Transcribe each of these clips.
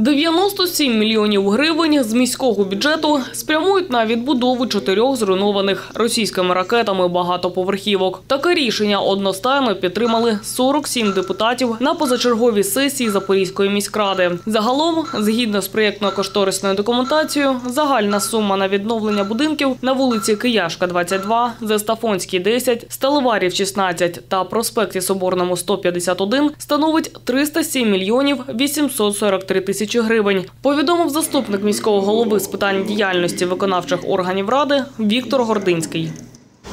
97 мільйонів гривень з міського бюджету спрямують на відбудову чотирьох зруйнованих російськими ракетами багатоповерхівок. Таке рішення одностайно підтримали 47 депутатів на позачерговій сесії Запорізької міськради. Загалом, згідно з проєктно-кошторисною документацією, загальна сума на відновлення будинків на вулиці Кияшка, 22, Зестафонській, 10, Сталеварів, 16 та проспекті Соборному, 151 становить 307 мільйонів 843 тисячі гривень. Повідомив заступник міського голови з питань діяльності виконавчих органів ради Віктор Гординський.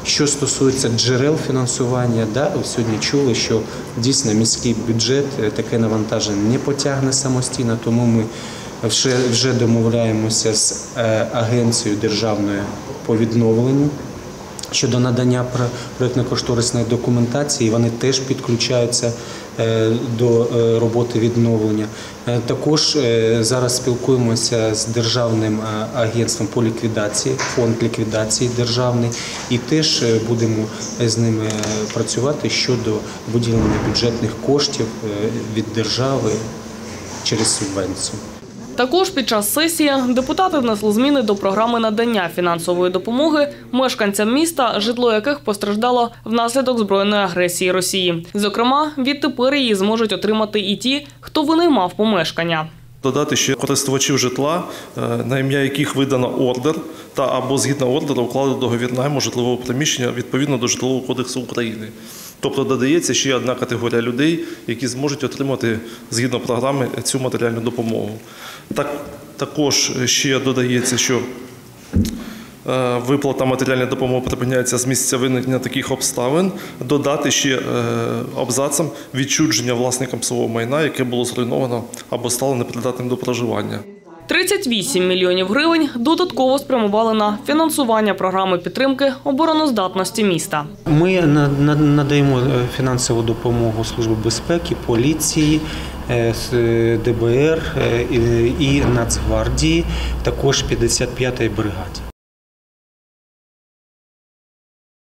Що стосується джерел фінансування, да, сьогодні чули, що дійсно міський бюджет е, таке навантаження не потягне самостійно, тому ми вже, вже домовляємося з е, агенцією державною по відновленню. Щодо надання про- проєктно-кошторисної документації, вони теж підключаються е, до е, роботи відновлення. Е, Також зараз спілкуємося з державним агентством по ліквідації, фонд ліквідації державний, і теж будемо з ними працювати щодо виділення бюджетних коштів від держави через субвенцію. Також під час сесії депутати внесли зміни до програми надання фінансової допомоги мешканцям міста, житло яких постраждало внаслідок збройної агресії Росії. Зокрема, відтепер її зможуть отримати і ті, хто винаймав помешкання. Додати ще користувачів житла, е, на ім'я яких видано ордер та або згідно ордеру уклали договір найму житлового приміщення відповідно до Житлового кодексу України. Тобто додається ще одна категорія людей, які зможуть отримати згідно програми цю матеріальну допомогу. Так, також ще додається, що е, виплата матеріальної допомоги припиняється з місця виникнення таких обставин. Додати ще е, абзацом відчудження власникам свого майна, яке було зруйновано або стало непридатним до проживання. 38 мільйонів гривень додатково спрямували на фінансування програми підтримки обороноздатності міста. Ми на- на- надаємо е, фінансову допомогу служби безпеки, поліції, е, е, ДБР і- і Нацгвардії, також 55-ї бригаді.